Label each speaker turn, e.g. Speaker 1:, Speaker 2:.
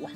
Speaker 1: Wow.